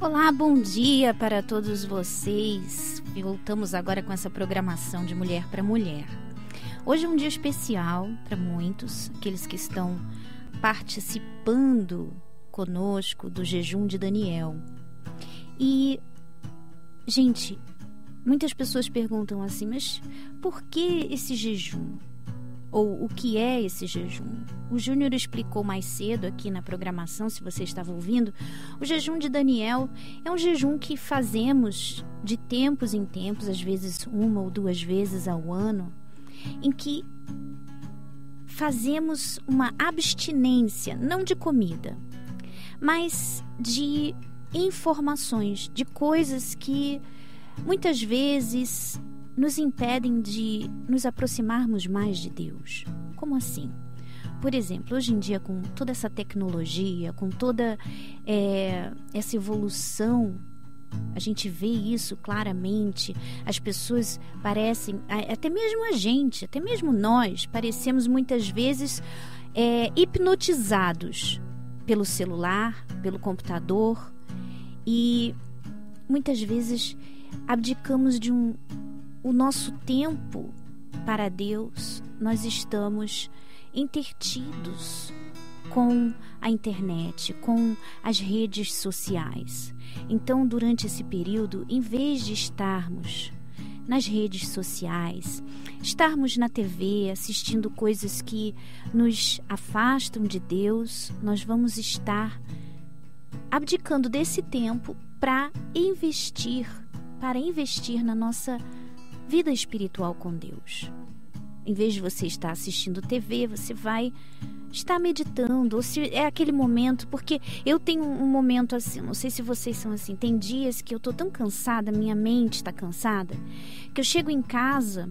Olá, bom dia para todos vocês. Voltamos agora com essa programação de Mulher para Mulher. Hoje é um dia especial para muitos, aqueles que estão participando conosco do jejum de Daniel. E, gente, muitas pessoas perguntam assim, mas por que esse jejum? Ou o que é esse jejum? O Júnior explicou mais cedo aqui na programação, se você estava ouvindo. O jejum de Daniel é um jejum que fazemos de tempos em tempos, às vezes uma ou duas vezes ao ano, em que fazemos uma abstinência, não de comida, mas de informações, de coisas que muitas vezes nos impedem de nos aproximarmos mais de Deus. Como assim? Por exemplo, hoje em dia, com toda essa tecnologia, com toda é, essa evolução, a gente vê isso claramente. As pessoas parecem, até mesmo a gente, até mesmo nós, parecemos muitas vezes é, hipnotizados pelo celular, pelo computador e muitas vezes abdicamos de um o nosso tempo para Deus, nós estamos intertidos com a internet, com as redes sociais. Então, durante esse período, em vez de estarmos nas redes sociais, estarmos na TV assistindo coisas que nos afastam de Deus, nós vamos estar abdicando desse tempo para investir, para investir na nossa vida espiritual com Deus. Em vez de você estar assistindo TV, você vai estar meditando, ou se é aquele momento, porque eu tenho um momento assim, não sei se vocês são assim, tem dias que eu tô tão cansada, minha mente está cansada, que eu chego em casa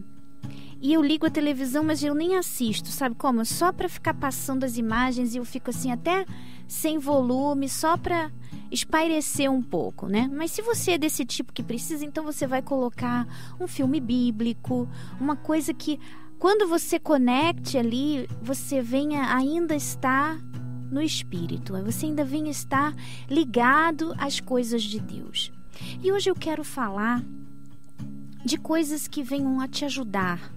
e eu ligo a televisão, mas eu nem assisto, sabe como? Só para ficar passando as imagens e eu fico assim até sem volume, só para espairecer um pouco, né? Mas se você é desse tipo que precisa, então você vai colocar um filme bíblico, uma coisa que quando você conecte ali, você venha ainda estar no espírito, você ainda venha estar ligado às coisas de Deus. E hoje eu quero falar de coisas que venham a te ajudar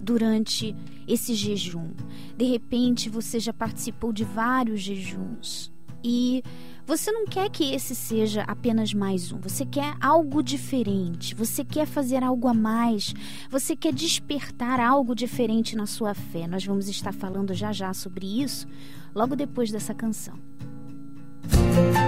durante esse jejum. De repente você já participou de vários jejuns e você não quer que esse seja apenas mais um, você quer algo diferente, você quer fazer algo a mais, você quer despertar algo diferente na sua fé. Nós vamos estar falando já já sobre isso logo depois dessa canção. Música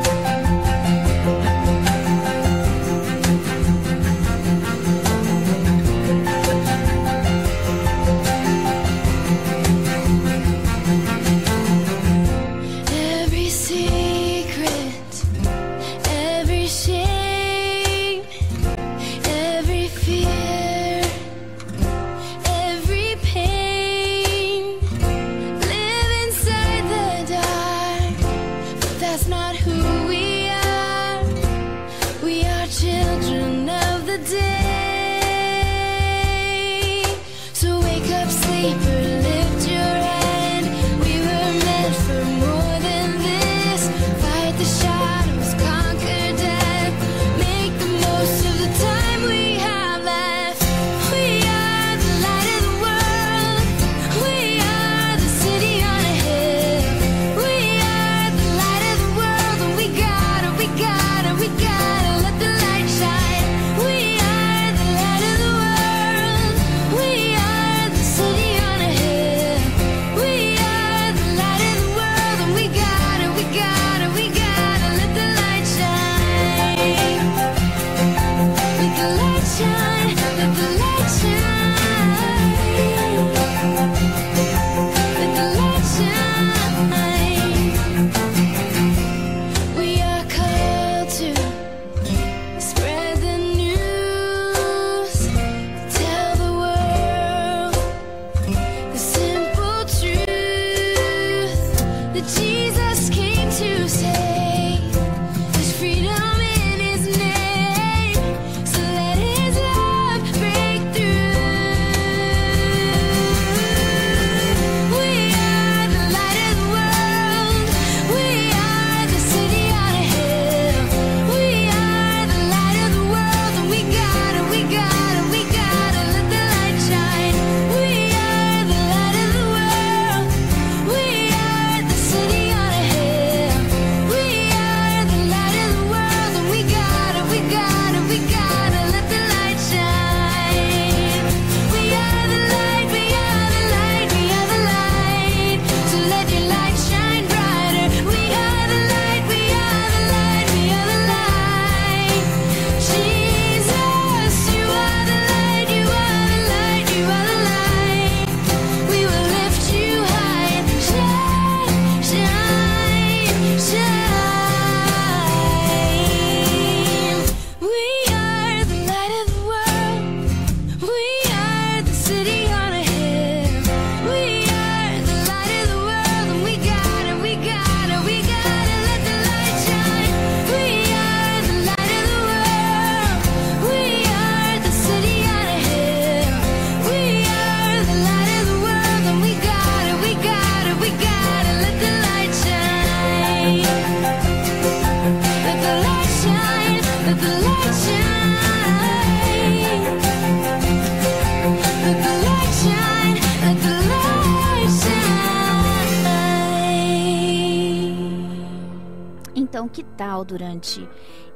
que tal durante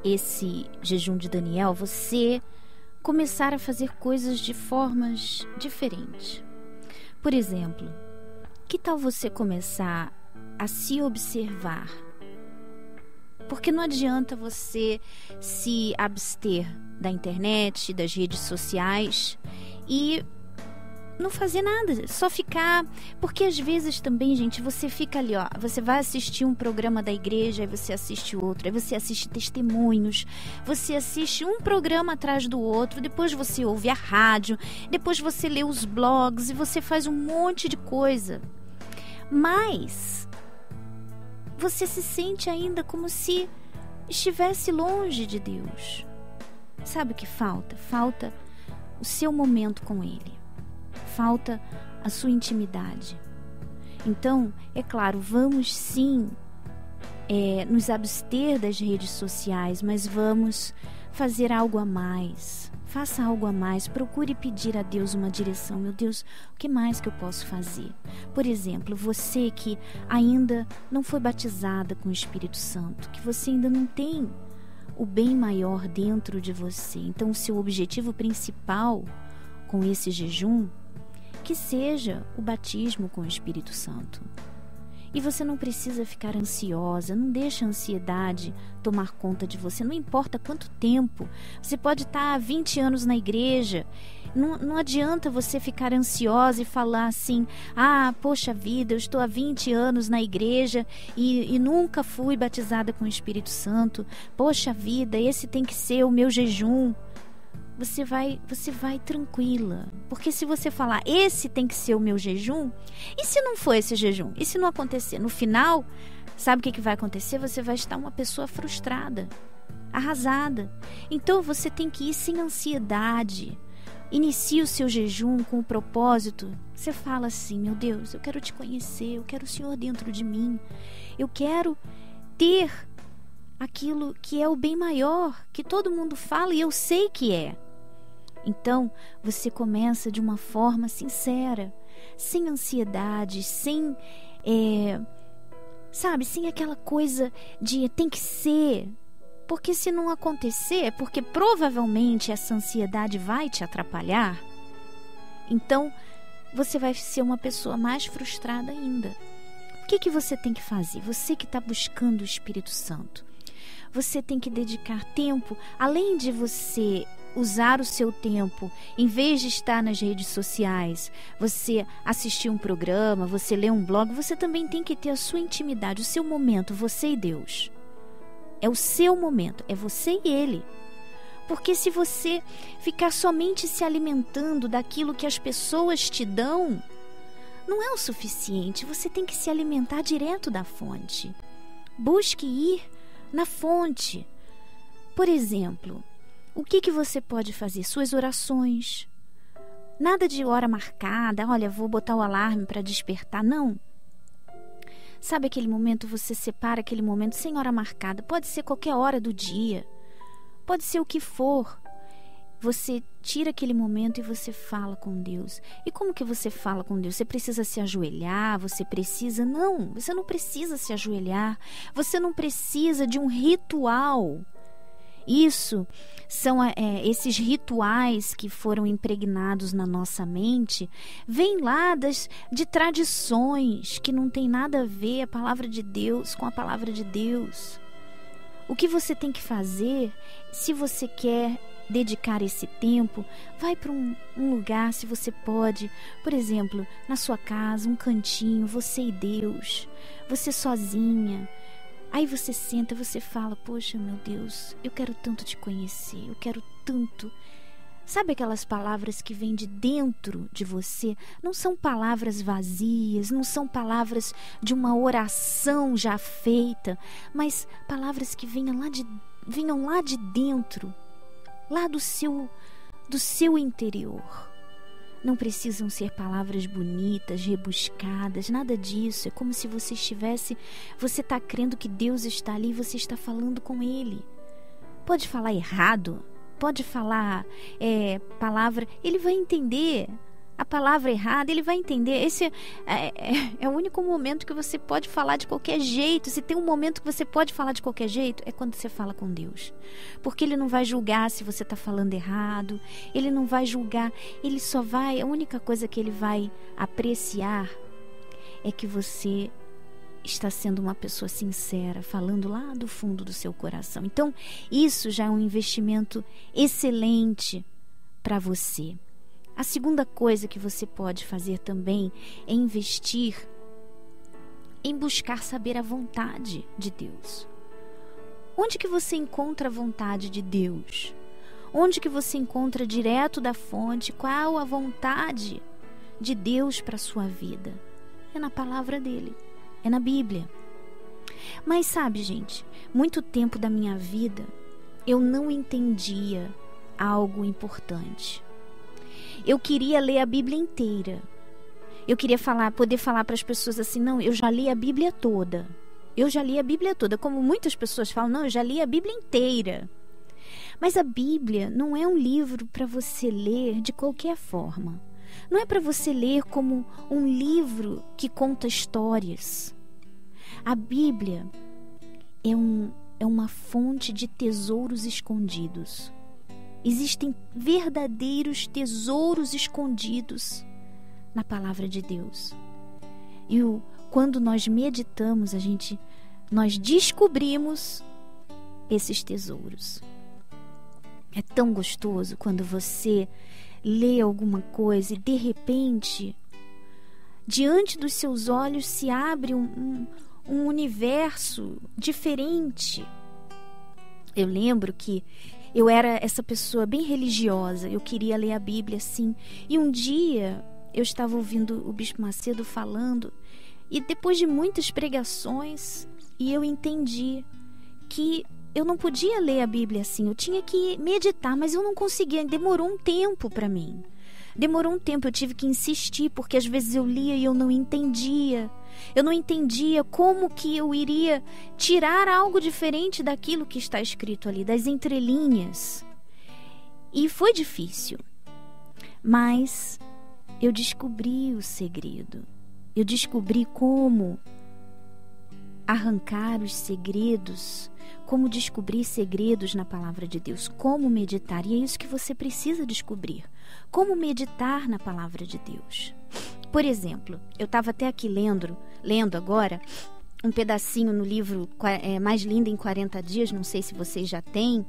esse jejum de Daniel você começar a fazer coisas de formas diferentes? Por exemplo, que tal você começar a se observar? Porque não adianta você se abster da internet, das redes sociais e não fazer nada, só ficar. Porque às vezes também, gente, você fica ali, ó. Você vai assistir um programa da igreja, aí você assiste outro, aí você assiste testemunhos, você assiste um programa atrás do outro, depois você ouve a rádio, depois você lê os blogs e você faz um monte de coisa. Mas você se sente ainda como se estivesse longe de Deus. Sabe o que falta? Falta o seu momento com Ele falta a sua intimidade. Então, é claro, vamos sim é, nos abster das redes sociais, mas vamos fazer algo a mais. Faça algo a mais, procure pedir a Deus uma direção. Meu Deus, o que mais que eu posso fazer? Por exemplo, você que ainda não foi batizada com o Espírito Santo, que você ainda não tem o bem maior dentro de você. Então, o seu objetivo principal com esse jejum que seja o batismo com o Espírito Santo. E você não precisa ficar ansiosa, não deixa a ansiedade tomar conta de você, não importa quanto tempo. Você pode estar há 20 anos na igreja, não, não adianta você ficar ansiosa e falar assim: ah, poxa vida, eu estou há 20 anos na igreja e, e nunca fui batizada com o Espírito Santo. Poxa vida, esse tem que ser o meu jejum você vai, você vai tranquila. Porque se você falar, esse tem que ser o meu jejum, e se não for esse jejum? E se não acontecer? No final, sabe o que, que vai acontecer? Você vai estar uma pessoa frustrada, arrasada. Então você tem que ir sem ansiedade. Inicie o seu jejum com o propósito. Você fala assim: Meu Deus, eu quero te conhecer, eu quero o Senhor dentro de mim, eu quero ter aquilo que é o bem maior, que todo mundo fala e eu sei que é. Então, você começa de uma forma sincera, sem ansiedade, sem. É, sabe, sem aquela coisa de tem que ser. Porque se não acontecer, porque provavelmente essa ansiedade vai te atrapalhar, então você vai ser uma pessoa mais frustrada ainda. O que, que você tem que fazer? Você que está buscando o Espírito Santo, você tem que dedicar tempo, além de você usar o seu tempo, em vez de estar nas redes sociais, você assistir um programa, você ler um blog, você também tem que ter a sua intimidade, o seu momento, você e Deus. É o seu momento, é você e Ele. Porque se você ficar somente se alimentando daquilo que as pessoas te dão, não é o suficiente, você tem que se alimentar direto da fonte. Busque ir na fonte. Por exemplo, o que, que você pode fazer? Suas orações. Nada de hora marcada, olha, vou botar o alarme para despertar. Não. Sabe aquele momento, você separa aquele momento sem hora marcada. Pode ser qualquer hora do dia. Pode ser o que for. Você tira aquele momento e você fala com Deus. E como que você fala com Deus? Você precisa se ajoelhar? Você precisa. Não, você não precisa se ajoelhar. Você não precisa de um ritual. Isso são é, esses rituais que foram impregnados na nossa mente, vêm lá das, de tradições que não tem nada a ver a palavra de Deus com a palavra de Deus. O que você tem que fazer, se você quer dedicar esse tempo, vai para um, um, lugar, se você pode, por exemplo, na sua casa, um cantinho, você e Deus, você sozinha Aí você senta, você fala: Poxa, meu Deus, eu quero tanto te conhecer, eu quero tanto. Sabe aquelas palavras que vêm de dentro de você? Não são palavras vazias, não são palavras de uma oração já feita, mas palavras que venham lá de, venham lá de dentro, lá do seu, do seu interior. Não precisam ser palavras bonitas, rebuscadas, nada disso. É como se você estivesse, você está crendo que Deus está ali e você está falando com Ele. Pode falar errado, pode falar é, palavra, ele vai entender. A palavra errada, ele vai entender. Esse é, é, é, o único momento que você pode falar de qualquer jeito. Se tem um momento que você pode falar de qualquer jeito, é quando você fala com Deus. Porque ele não vai julgar se você está falando errado, ele não vai julgar, ele só vai. A única coisa que ele vai apreciar é que você está sendo uma pessoa sincera, falando lá do fundo do seu coração. Então, isso já é um investimento excelente para você. A segunda coisa que você pode fazer também é investir em buscar saber a vontade de Deus. Onde que você encontra a vontade de Deus? Onde que você encontra direto da fonte qual a vontade de Deus para sua vida? É na palavra dele, é na Bíblia. Mas sabe, gente, muito tempo da minha vida eu não entendia algo importante. Eu queria ler a Bíblia inteira. Eu queria falar, poder falar para as pessoas assim, não, eu já li a Bíblia toda. Eu já li a Bíblia toda, como muitas pessoas falam, não, eu já li a Bíblia inteira. Mas a Bíblia não é um livro para você ler de qualquer forma. Não é para você ler como um livro que conta histórias. A Bíblia é, um, é uma fonte de tesouros escondidos. Existem verdadeiros tesouros escondidos na palavra de Deus. E o, quando nós meditamos, a gente nós descobrimos esses tesouros. É tão gostoso quando você lê alguma coisa e de repente, diante dos seus olhos se abre um, um, um universo diferente. Eu lembro que eu era essa pessoa bem religiosa, eu queria ler a Bíblia assim. E um dia eu estava ouvindo o Bispo Macedo falando, e depois de muitas pregações, e eu entendi que eu não podia ler a Bíblia assim, eu tinha que meditar, mas eu não conseguia, demorou um tempo para mim. Demorou um tempo, eu tive que insistir, porque às vezes eu lia e eu não entendia. Eu não entendia como que eu iria tirar algo diferente daquilo que está escrito ali, das entrelinhas. E foi difícil. Mas eu descobri o segredo. Eu descobri como arrancar os segredos, como descobrir segredos na palavra de Deus, como meditar. E é isso que você precisa descobrir. Como meditar na palavra de Deus. Por exemplo, eu estava até aqui lendo, lendo agora um pedacinho no livro é, Mais Linda em 40 Dias, não sei se vocês já têm,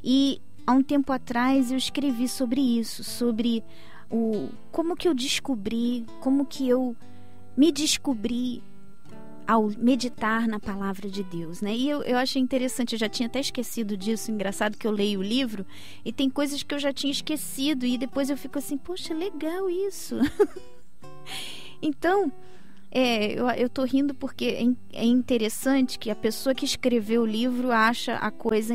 e há um tempo atrás eu escrevi sobre isso, sobre o como que eu descobri, como que eu me descobri ao meditar na palavra de Deus, né? E eu, eu achei interessante, eu já tinha até esquecido disso, engraçado que eu leio o livro e tem coisas que eu já tinha esquecido e depois eu fico assim, poxa, legal isso. então, é, eu, eu tô rindo porque é, é, interessante que a pessoa que escreveu o livro acha a coisa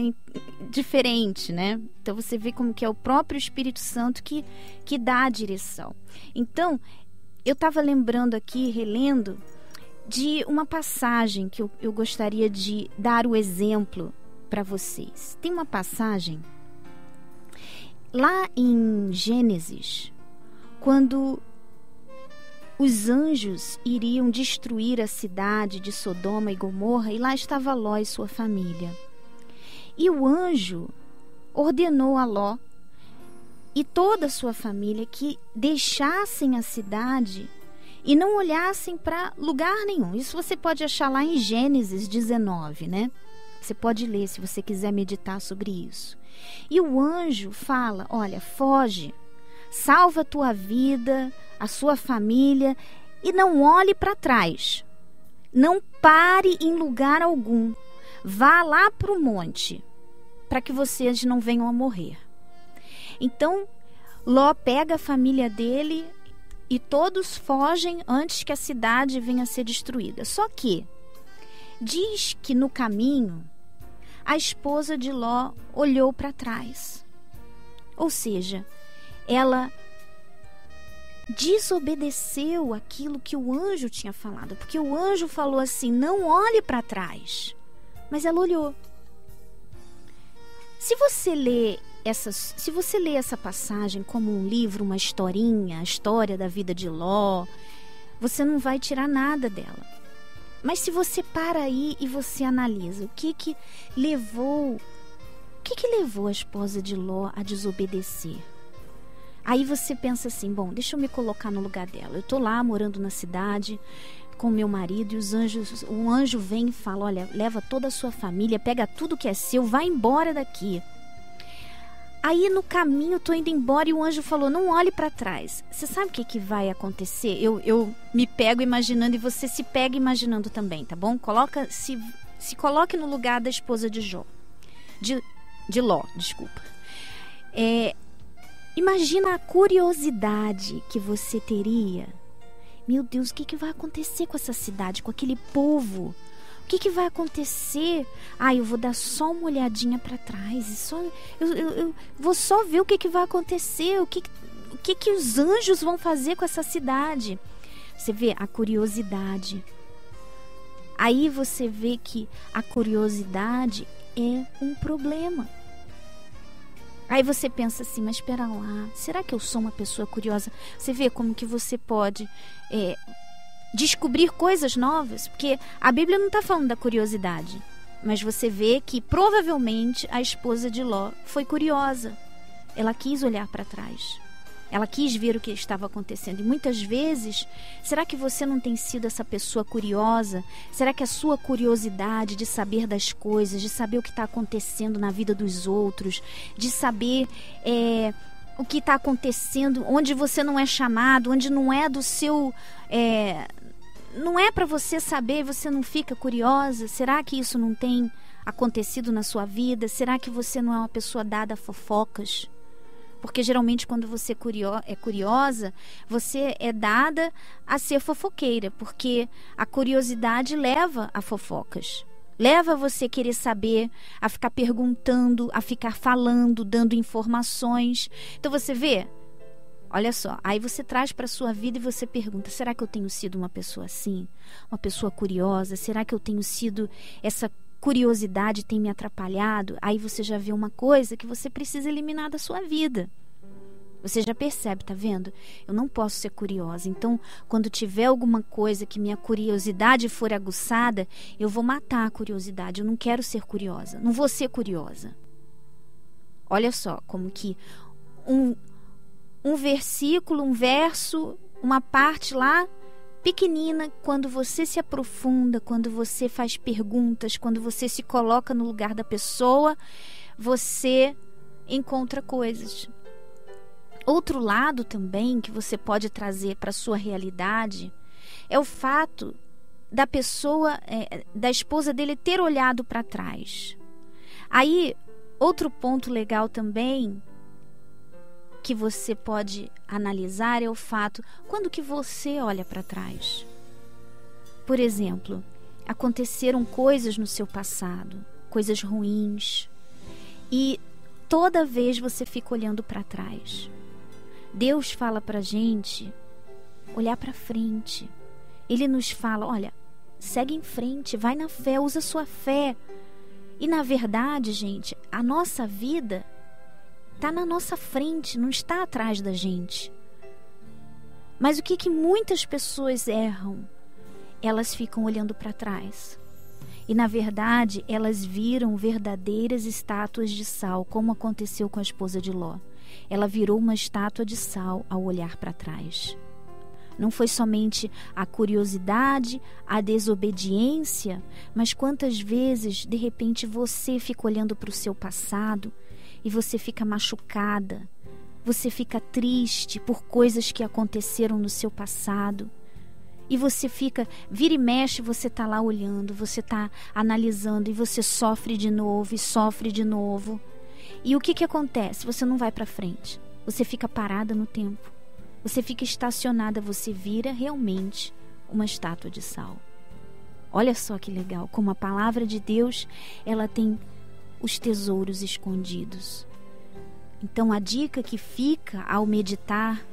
diferente, né? Então você vê como que é o próprio Espírito Santo que, que dá a direção. Então, eu estava lembrando aqui, relendo, de uma passagem que eu, eu gostaria de dar o exemplo para vocês. Tem uma passagem lá em Gênesis, quando os anjos iriam destruir a cidade de Sodoma e Gomorra, e lá estava Ló e sua família. E o anjo ordenou a Ló e toda a sua família que deixassem a cidade e não olhassem para lugar nenhum. Isso você pode achar lá em Gênesis 19, né? Você pode ler se você quiser meditar sobre isso. E o anjo fala: Olha, foge, salva a tua vida, a sua família e não olhe para trás. Não pare em lugar algum. Vá lá para o monte para que vocês não venham a morrer. Então, Ló pega a família dele e todos fogem antes que a cidade venha a ser destruída. Só que diz que no caminho a esposa de Ló olhou para trás. Ou seja, ela desobedeceu aquilo que o anjo tinha falado, porque o anjo falou assim: não olhe para trás. Mas ela olhou. Se você ler essas, se você lê essa passagem como um livro, uma historinha, a história da vida de Ló, você não vai tirar nada dela. Mas se você para aí e você analisa o que que levou, o que que levou a esposa de Ló a desobedecer? Aí você pensa assim, bom, deixa eu me colocar no lugar dela. Eu tô lá morando na cidade com meu marido e os anjos, um anjo vem e fala: "Olha, leva toda a sua família, pega tudo que é seu, vai embora daqui". Aí no caminho eu tô indo embora e o anjo falou: "Não olhe para trás". Você sabe o que que vai acontecer? Eu, eu me pego imaginando e você se pega imaginando também, tá bom? Coloca se se coloque no lugar da esposa de Jó. De de Ló, desculpa. É, imagina a curiosidade que você teria. Meu Deus, o que, que vai acontecer com essa cidade, com aquele povo? que, que vai acontecer? Ah, eu vou dar só uma olhadinha para trás. E só, eu, eu, eu, vou só ver o que, que vai acontecer. O que, o que, que os anjos vão fazer com essa cidade? Você vê a curiosidade. Aí você vê que a curiosidade é um problema. Aí você pensa assim, mas espera lá, será que eu sou uma pessoa curiosa? Você vê como que você pode é, descobrir coisas novas, porque a Bíblia não está falando da curiosidade, mas você vê que provavelmente a esposa de Ló foi curiosa. Ela quis olhar para trás. Ela quis ver o que estava acontecendo. E muitas vezes, será que você não tem sido essa pessoa curiosa? Será que a sua curiosidade de saber das coisas, de saber o que está acontecendo na vida dos outros, de saber é, o que está acontecendo, onde você não é chamado, onde não é do seu. É, não é para você saber, você não fica curiosa? Será que isso não tem acontecido na sua vida? Será que você não é uma pessoa dada a fofocas? Porque geralmente quando você é curiosa, você é dada a ser fofoqueira, porque a curiosidade leva a fofocas. Leva você a querer saber, a ficar perguntando, a ficar falando, dando informações. Então você vê, Olha só, aí você traz para sua vida e você pergunta: será que eu tenho sido uma pessoa assim? Uma pessoa curiosa? Será que eu tenho sido essa curiosidade tem me atrapalhado? Aí você já vê uma coisa que você precisa eliminar da sua vida. Você já percebe, tá vendo? Eu não posso ser curiosa. Então, quando tiver alguma coisa que minha curiosidade for aguçada, eu vou matar a curiosidade. Eu não quero ser curiosa. Não vou ser curiosa. Olha só como que um, um versículo, um verso, uma parte lá pequenina, quando você se aprofunda, quando você faz perguntas, quando você se coloca no lugar da pessoa, você encontra coisas. Outro lado também que você pode trazer para sua realidade é o fato da pessoa, é, da esposa dele ter olhado para trás. Aí, outro ponto legal também que você pode analisar é o fato quando que você olha para trás. Por exemplo, aconteceram coisas no seu passado, coisas ruins, e toda vez você fica olhando para trás. Deus fala para gente olhar para frente. Ele nos fala, olha, segue em frente, vai na fé, usa sua fé. E na verdade, gente, a nossa vida está na nossa frente, não está atrás da gente. Mas o que, que muitas pessoas erram? Elas ficam olhando para trás. E na verdade, elas viram verdadeiras estátuas de sal, como aconteceu com a esposa de Ló. Ela virou uma estátua de sal ao olhar para trás. Não foi somente a curiosidade, a desobediência, mas quantas vezes de repente você fica olhando para o seu passado e você fica machucada, você fica triste por coisas que aconteceram no seu passado. E você fica, vira e mexe, você está lá olhando, você está analisando e você sofre de novo e sofre de novo. E o que, que acontece? Você não vai para frente. Você fica parada no tempo. Você fica estacionada, você vira realmente uma estátua de sal. Olha só que legal, como a palavra de Deus, ela tem os tesouros escondidos. Então, a dica que fica ao meditar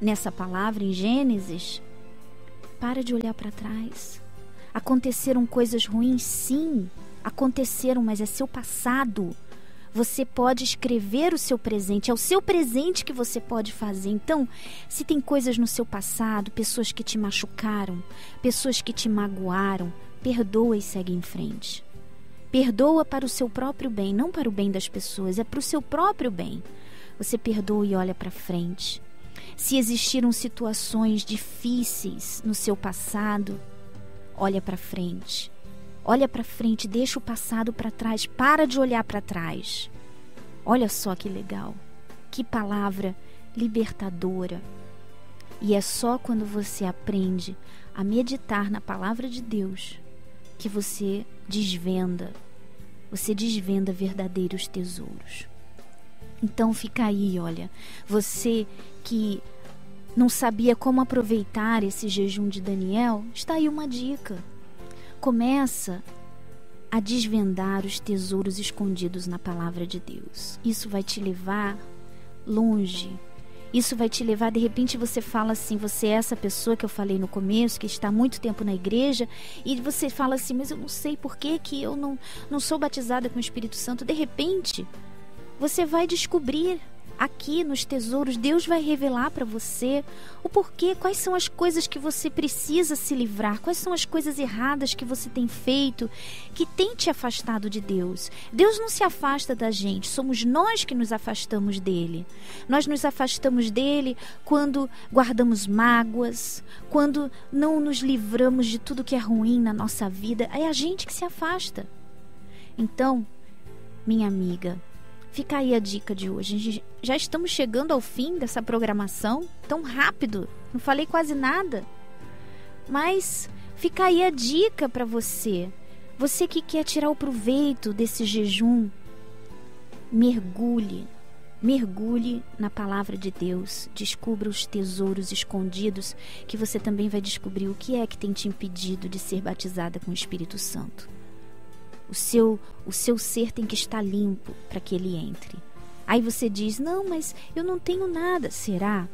nessa palavra em Gênesis, para de olhar para trás. Aconteceram coisas ruins, sim, aconteceram, mas é seu passado. Você pode escrever o seu presente, é o seu presente que você pode fazer. Então, se tem coisas no seu passado, pessoas que te machucaram, pessoas que te magoaram, perdoa e segue em frente. Perdoa para o seu próprio bem, não para o bem das pessoas, é para o seu próprio bem. Você perdoa e olha para frente. Se existiram situações difíceis no seu passado, olha para frente. Olha para frente, deixa o passado para trás, para de olhar para trás. Olha só que legal. Que palavra libertadora. E é só quando você aprende a meditar na palavra de Deus que você desvenda, você desvenda verdadeiros tesouros. Então fica aí, olha, você que não sabia como aproveitar esse jejum de Daniel, está aí uma dica começa a desvendar os tesouros escondidos na palavra de Deus. Isso vai te levar longe. Isso vai te levar, de repente você fala assim, você é essa pessoa que eu falei no começo, que está há muito tempo na igreja, e você fala assim, mas eu não sei por que, que eu não, não sou batizada com o Espírito Santo. De repente, você vai descobrir aqui nos tesouros, Deus vai revelar para você o porquê, quais são as coisas que você precisa se livrar, quais são as coisas erradas que você tem feito que tem te afastado de Deus. Deus não se afasta da gente, somos nós que nos afastamos dele. Nós nos afastamos dele quando guardamos mágoas, quando não nos livramos de tudo que é ruim na nossa vida, é a gente que se afasta. Então, minha amiga, Fica aí a dica de hoje. Já estamos chegando ao fim dessa programação tão rápido. Não falei quase nada. Mas fica aí a dica para você. Você que quer tirar o proveito desse jejum, mergulhe, mergulhe na palavra de Deus, descubra os tesouros escondidos, que você também vai descobrir o que é que tem te impedido de ser batizada com o Espírito Santo. O seu, o seu ser tem que estar limpo para que ele entre. Aí você diz: "Não, mas eu não tenho nada". Será?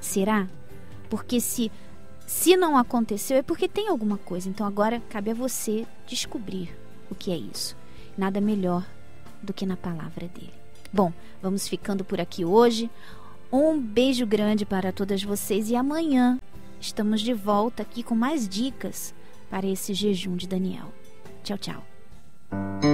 Será? Porque se se não aconteceu é porque tem alguma coisa. Então agora cabe a você descobrir o que é isso. Nada melhor do que na palavra dele. Bom, vamos ficando por aqui hoje. Um beijo grande para todas vocês e amanhã estamos de volta aqui com mais dicas para esse jejum de Daniel. Tchau, tchau. Thank you.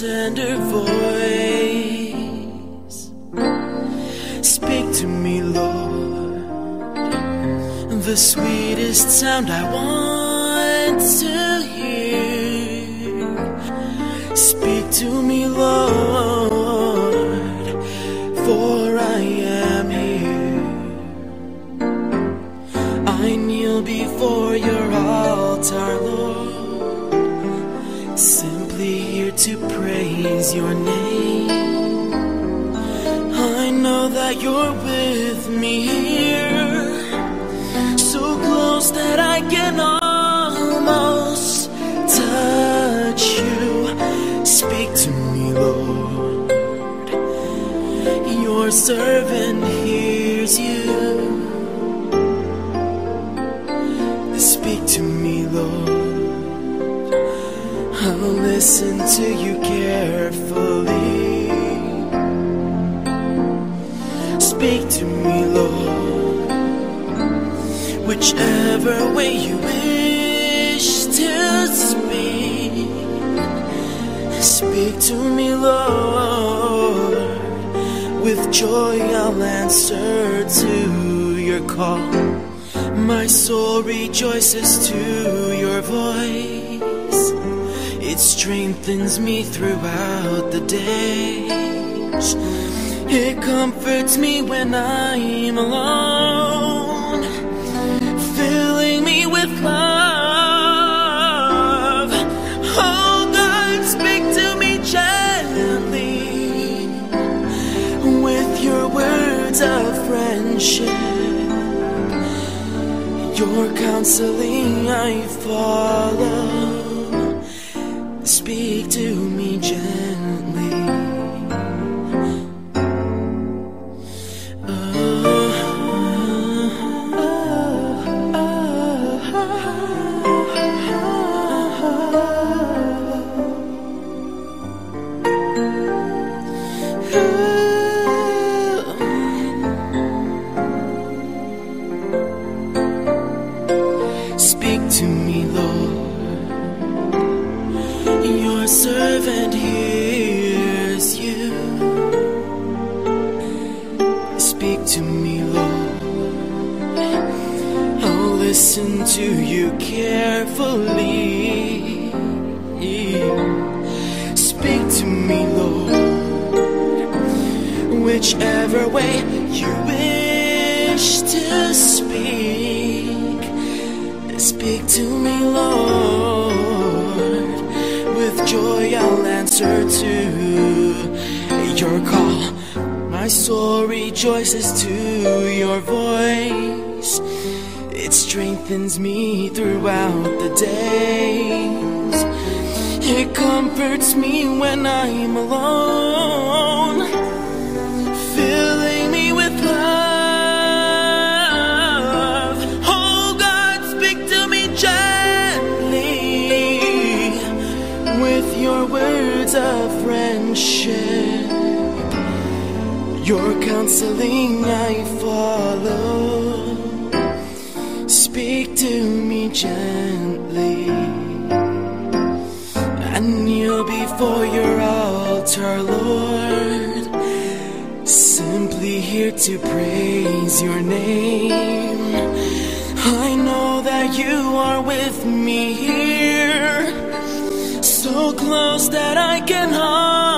tender voice. Speak to me, Lord, the sweetest sound I want. servant hears you. Speak to me, Lord. I'll listen to you carefully. Speak to me, Lord, whichever way you wish to speak. Speak to me, Lord. With joy I'll answer to your call. My soul rejoices to your voice. It strengthens me throughout the day. It comforts me when I'm alone. Your counseling I follow. Speak to me Speak to me, Lord. Your servant hears you. Speak to me, Lord. I'll listen to you carefully. Speak to me, Lord. Whichever way you wish to speak. Speak to me, Lord. With joy I'll answer to your call. My soul rejoices to your voice. It strengthens me throughout the days. It comforts me when I'm alone. Your counseling I follow. Speak to me gently. I kneel before your altar, Lord. Simply here to praise your name. I know that you are with me here. So close that I can almost